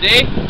Ready?